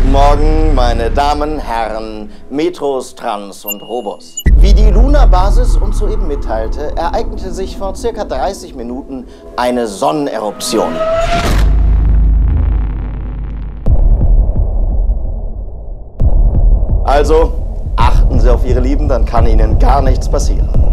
Guten Morgen, meine Damen, Herren, Metros, Trans und Robos. Wie die Luna-Basis uns soeben mitteilte, ereignete sich vor circa 30 Minuten eine Sonneneruption. Also, achten Sie auf Ihre Lieben, dann kann Ihnen gar nichts passieren.